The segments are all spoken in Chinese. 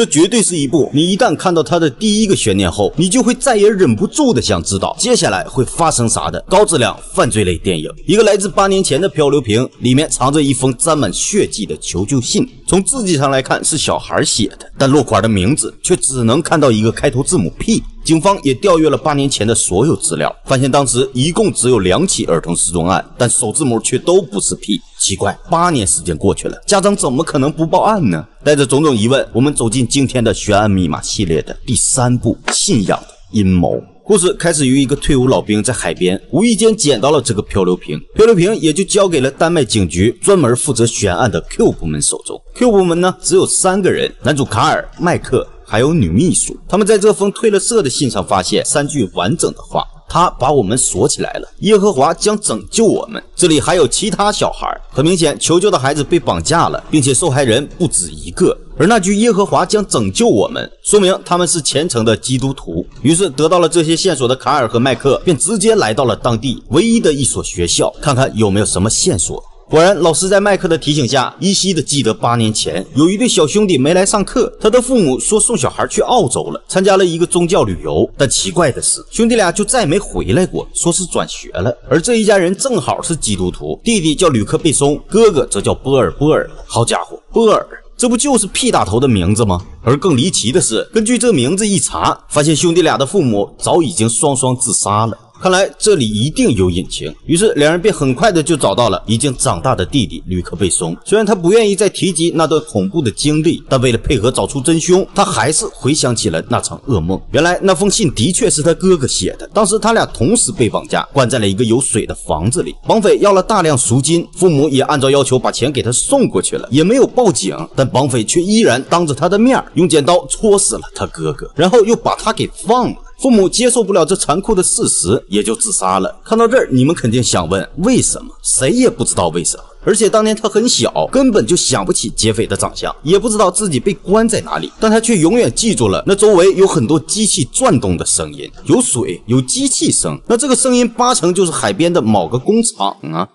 这绝对是一部你一旦看到它的第一个悬念后，你就会再也忍不住的想知道接下来会发生啥的高质量犯罪类电影。一个来自八年前的漂流瓶，里面藏着一封沾满血迹的求救信。从字迹上来看是小孩写的，但落款的名字却只能看到一个开头字母 P。警方也调阅了八年前的所有资料，发现当时一共只有两起儿童失踪案，但首字母却都不是 P。奇怪，八年时间过去了，家长怎么可能不报案呢？带着种种疑问，我们走进今天的悬案密码系列的第三部《信仰的阴谋》。故事开始于一个退伍老兵在海边无意间捡到了这个漂流瓶，漂流瓶也就交给了丹麦警局专门负责悬案的 Q 部门手中。Q 部门呢，只有三个人：男主卡尔、麦克。还有女秘书，他们在这封褪了色的信上发现三句完整的话：“他把我们锁起来了，耶和华将拯救我们。”这里还有其他小孩，很明显，求救的孩子被绑架了，并且受害人不止一个。而那句“耶和华将拯救我们”，说明他们是虔诚的基督徒。于是，得到了这些线索的卡尔和麦克便直接来到了当地唯一的一所学校，看看有没有什么线索。果然，老师在麦克的提醒下，依稀的记得八年前有一对小兄弟没来上课。他的父母说送小孩去澳洲了，参加了一个宗教旅游。但奇怪的是，兄弟俩就再没回来过，说是转学了。而这一家人正好是基督徒，弟弟叫吕克贝松，哥哥则叫波尔波尔。好家伙，波尔，这不就是屁大头的名字吗？而更离奇的是，根据这名字一查，发现兄弟俩的父母早已经双双自杀了。看来这里一定有隐情，于是两人便很快的就找到了已经长大的弟弟吕克贝松。虽然他不愿意再提及那段恐怖的经历，但为了配合找出真凶，他还是回想起了那场噩梦。原来那封信的确是他哥哥写的。当时他俩同时被绑架，关在了一个有水的房子里。绑匪要了大量赎金，父母也按照要求把钱给他送过去了，也没有报警。但绑匪却依然当着他的面用剪刀戳死了他哥哥，然后又把他给放了。父母接受不了这残酷的事实，也就自杀了。看到这儿，你们肯定想问，为什么？谁也不知道为什么。而且当年他很小，根本就想不起劫匪的长相，也不知道自己被关在哪里。但他却永远记住了那周围有很多机器转动的声音，有水，有机器声。那这个声音八成就是海边的某个工厂啊。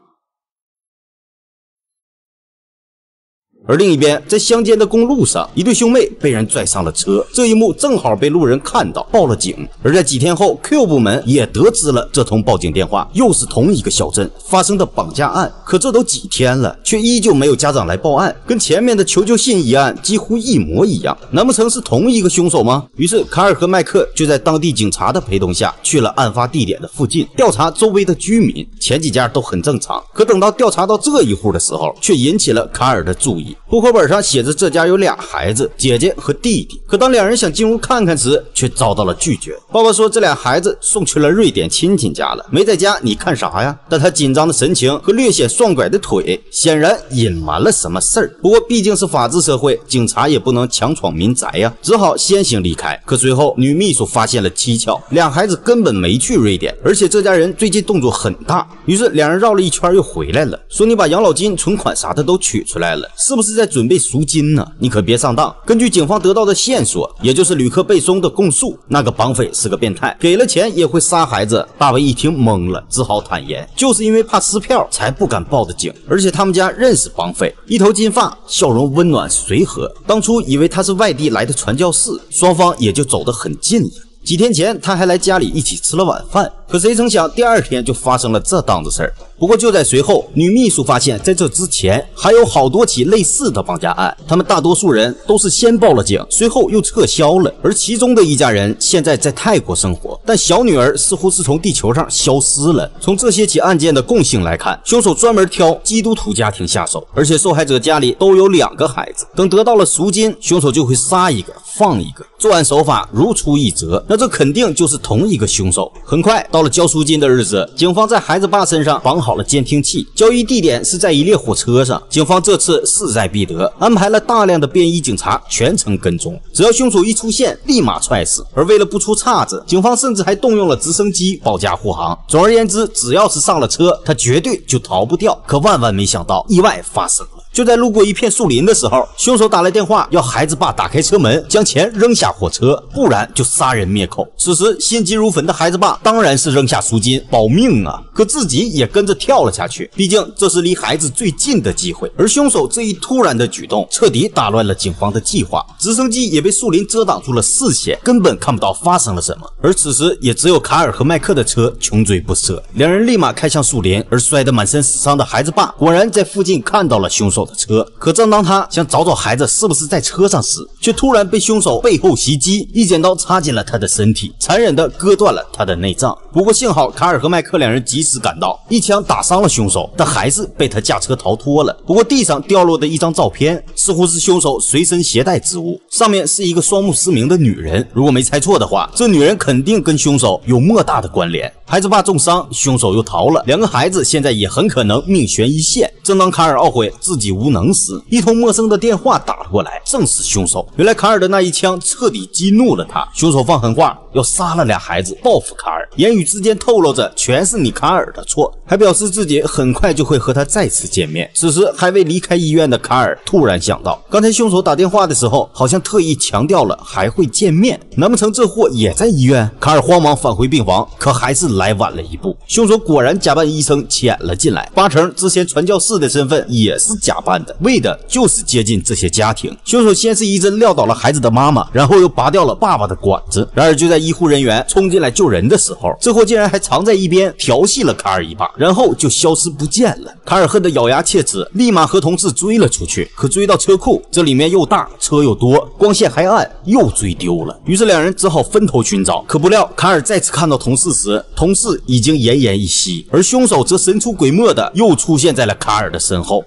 而另一边，在乡间的公路上，一对兄妹被人拽上了车，这一幕正好被路人看到，报了警。而在几天后，Q 部门也得知了这通报警电话，又是同一个小镇发生的绑架案。可这都几天了，却依旧没有家长来报案，跟前面的求救信一案几乎一模一样。难不成是同一个凶手吗？于是卡尔和麦克就在当地警察的陪同下，去了案发地点的附近，调查周围的居民。前几家都很正常，可等到调查到这一户的时候，却引起了卡尔的注意。户口本上写着这家有俩孩子，姐姐和弟弟。可当两人想进屋看看时，却遭到了拒绝。爸爸说这俩孩子送去了瑞典亲戚家了，没在家。你看啥呀？但他紧张的神情和略显双拐的腿，显然隐瞒了什么事儿。不过毕竟是法治社会，警察也不能强闯民宅呀，只好先行离开。可随后女秘书发现了蹊跷，俩孩子根本没去瑞典，而且这家人最近动作很大。于是两人绕了一圈又回来了，说你把养老金、存款啥的都取出来了，是不是？是在准备赎金呢，你可别上当。根据警方得到的线索，也就是吕克贝松的供述，那个绑匪是个变态，给了钱也会杀孩子。大卫一听懵了，只好坦言，就是因为怕撕票，才不敢报的警。而且他们家认识绑匪，一头金发，笑容温暖随和。当初以为他是外地来的传教士，双方也就走得很近了。几天前他还来家里一起吃了晚饭，可谁曾想第二天就发生了这档子事儿。不过就在随后，女秘书发现，在这之前还有好多起类似的绑架案，他们大多数人都是先报了警，随后又撤销了。而其中的一家人现在在泰国生活，但小女儿似乎是从地球上消失了。从这些起案件的共性来看，凶手专门挑基督徒家庭下手，而且受害者家里都有两个孩子。等得到了赎金，凶手就会杀一个放一个，作案手法如出一辙。那这肯定就是同一个凶手。很快到了交赎金的日子，警方在孩子爸身上绑。好了监听器，交易地点是在一列火车上。警方这次势在必得，安排了大量的便衣警察全程跟踪，只要凶手一出现，立马踹死。而为了不出岔子，警方甚至还动用了直升机保驾护航。总而言之，只要是上了车，他绝对就逃不掉。可万万没想到，意外发生了。就在路过一片树林的时候，凶手打来电话，要孩子爸打开车门，将钱扔下火车，不然就杀人灭口。此时心急如焚的孩子爸当然是扔下赎金保命啊，可自己也跟着跳了下去，毕竟这是离孩子最近的机会。而凶手这一突然的举动，彻底打乱了警方的计划，直升机也被树林遮挡住了视线，根本看不到发生了什么。而此时也只有卡尔和麦克的车穷追不舍，两人立马开向树林，而摔得满身是伤的孩子爸果然在附近看到了凶手。的车，可正当他想找找孩子是不是在车上时，却突然被凶手背后袭击，一剪刀插进了他的身体，残忍的割断了他的内脏。不过幸好卡尔和麦克两人及时赶到，一枪打伤了凶手，但还是被他驾车逃脱了。不过地上掉落的一张照片，似乎是凶手随身携带之物，上面是一个双目失明的女人。如果没猜错的话，这女人肯定跟凶手有莫大的关联。孩子爸重伤，凶手又逃了，两个孩子现在也很可能命悬一线。正当卡尔懊悔自己无能时，一通陌生的电话打了过来，正是凶手。原来卡尔的那一枪彻底激怒了他，凶手放狠话要杀了俩孩子报复卡尔，言语之间透露着全是你卡尔的错，还表示自己很快就会和他再次见面。此时还未离开医院的卡尔突然想到，刚才凶手打电话的时候好像特意强调了还会见面，难不成这货也在医院？卡尔慌忙返回病房，可还是。来晚了一步，凶手果然假扮医生潜了进来，八成之前传教士的身份也是假扮的，为的就是接近这些家庭。凶手先是一针撂倒了孩子的妈妈，然后又拔掉了爸爸的管子。然而就在医护人员冲进来救人的时候，这货竟然还藏在一边调戏了卡尔一把，然后就消失不见了。卡尔恨得咬牙切齿，立马和同事追了出去。可追到车库，这里面又大，车又多，光线还暗，又追丢了。于是两人只好分头寻找。可不料卡尔再次看到同事时，同同事已经奄奄一息，而凶手则神出鬼没的又出现在了卡尔的身后。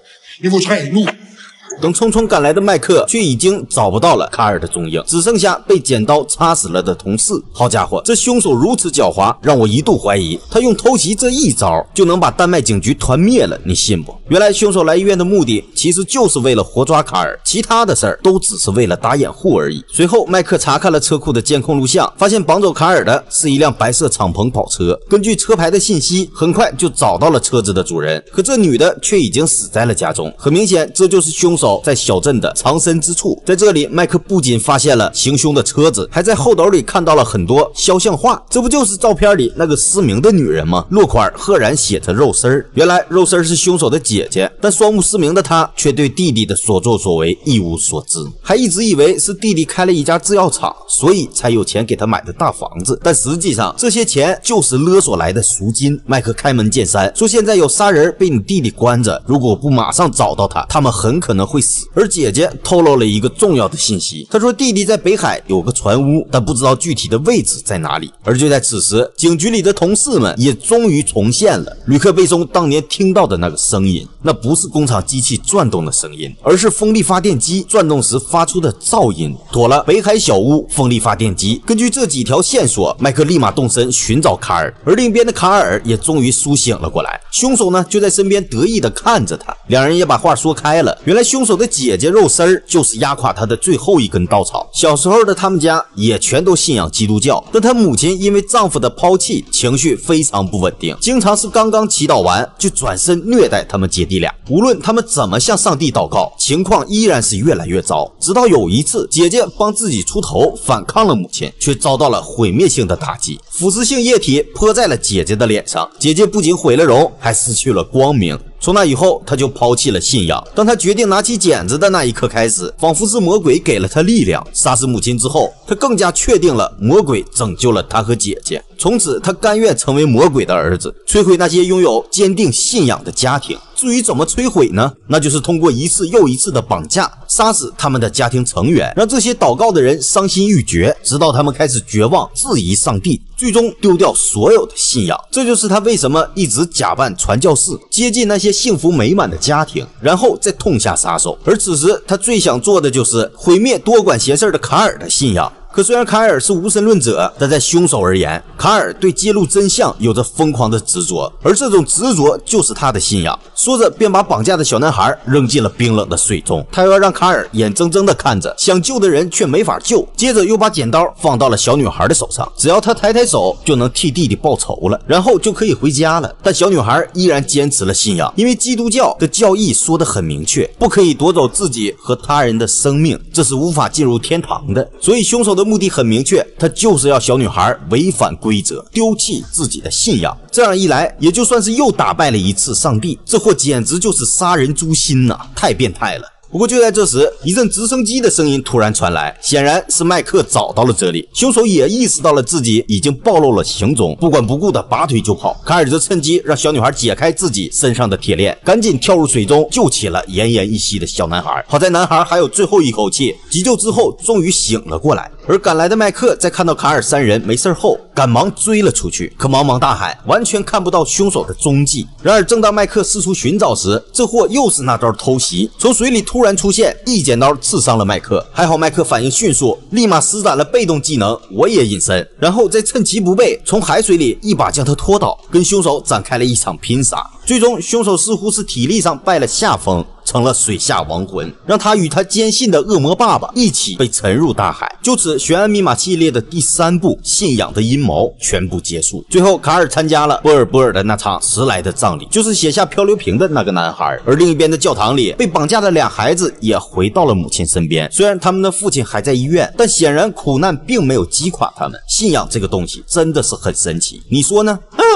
等匆匆赶来的麦克，却已经找不到了卡尔的踪影，只剩下被剪刀插死了的同事。好家伙，这凶手如此狡猾，让我一度怀疑他用偷袭这一招就能把丹麦警局团灭了，你信不？原来凶手来医院的目的其实就是为了活抓卡尔，其他的事儿都只是为了打掩护而已。随后，麦克查看了车库的监控录像，发现绑走卡尔的是一辆白色敞篷跑车。根据车牌的信息，很快就找到了车子的主人，可这女的却已经死在了家中。很明显，这就是凶手。在小镇的藏身之处，在这里，麦克不仅发现了行凶的车子，还在后斗里看到了很多肖像画。这不就是照片里那个失明的女人吗？落款赫然写着肉丝。原来肉丝是凶手的姐姐，但双目失明的她却对弟弟的所作所为一无所知，还一直以为是弟弟开了一家制药厂，所以才有钱给他买的大房子。但实际上，这些钱就是勒索来的赎金。麦克开门见山说：“现在有仨人被你弟弟关着，如果不马上找到他，他们很可能会。”死。而姐姐透露了一个重要的信息，她说弟弟在北海有个船屋，但不知道具体的位置在哪里。而就在此时，警局里的同事们也终于重现了吕克·贝松当年听到的那个声音，那不是工厂机器转动的声音，而是风力发电机转动时发出的噪音。妥了，北海小屋风力发电机。根据这几条线索，麦克立马动身寻找卡尔，而另一边的卡尔也终于苏醒了过来。凶手呢，就在身边得意地看着他。两人也把话说开了，原来凶手的姐姐肉丝儿就是压垮他的最后一根稻草。小时候的他们家也全都信仰基督教，但他母亲因为丈夫的抛弃，情绪非常不稳定，经常是刚刚祈祷完就转身虐待他们姐弟俩。无论他们怎么向上帝祷告，情况依然是越来越糟。直到有一次，姐姐帮自己出头反抗了母亲，却遭到了毁灭性的打击，腐蚀性液体泼在了姐姐的脸上，姐姐不仅毁了容，还失去了光明。从那以后，他就抛弃了信仰。当他决定拿起剪子的那一刻开始，仿佛是魔鬼给了他力量。杀死母亲之后，他更加确定了魔鬼拯救了他和姐姐。从此，他甘愿成为魔鬼的儿子，摧毁那些拥有坚定信仰的家庭。至于怎么摧毁呢？那就是通过一次又一次的绑架，杀死他们的家庭成员，让这些祷告的人伤心欲绝，直到他们开始绝望，质疑上帝，最终丢掉所有的信仰。这就是他为什么一直假扮传教士，接近那些幸福美满的家庭，然后再痛下杀手。而此时，他最想做的就是毁灭多管闲事的卡尔的信仰。可虽然卡尔是无神论者，但在凶手而言，卡尔对揭露真相有着疯狂的执着，而这种执着就是他的信仰。说着，便把绑架的小男孩扔进了冰冷的水中。他要让卡尔眼睁睁地看着想救的人却没法救。接着又把剪刀放到了小女孩的手上，只要他抬抬手，就能替弟弟报仇了，然后就可以回家了。但小女孩依然坚持了信仰，因为基督教的教义说的很明确，不可以夺走自己和他人的生命，这是无法进入天堂的。所以凶手的目的很明确，他就是要小女孩违反规则，丢弃自己的信仰。这样一来，也就算是又打败了一次上帝。这货简直就是杀人诛心呐，太变态了。不过就在这时，一阵直升机的声音突然传来，显然是麦克找到了这里。凶手也意识到了自己已经暴露了行踪，不管不顾的拔腿就跑。卡尔则趁机让小女孩解开自己身上的铁链，赶紧跳入水中救起了奄奄一息的小男孩。好在男孩还有最后一口气，急救之后终于醒了过来。而赶来的麦克在看到卡尔三人没事后，赶忙追了出去，可茫茫大海完全看不到凶手的踪迹。然而正当麦克四处寻找时，这货又是那招偷袭，从水里突然出现，一剪刀刺伤了麦克。还好麦克反应迅速，立马施展了被动技能“我也隐身”，然后再趁其不备，从海水里一把将他拖倒，跟凶手展开了一场拼杀。最终，凶手似乎是体力上败了下风。成了水下亡魂，让他与他坚信的恶魔爸爸一起被沉入大海。就此，悬案密码系列的第三部《信仰的阴谋》全部结束。最后，卡尔参加了波尔波尔的那场迟来的葬礼，就是写下漂流瓶的那个男孩。而另一边的教堂里，被绑架的俩孩子也回到了母亲身边。虽然他们的父亲还在医院，但显然苦难并没有击垮他们。信仰这个东西真的是很神奇，你说呢？啊！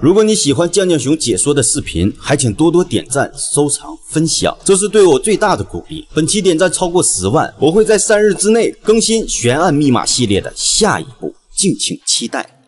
如果你喜欢酱酱熊解说的视频，还请多多点赞、收藏、分享。这是对我最大的鼓励。本期点赞超过十万，我会在三日之内更新悬案密码系列的下一步，敬请期待。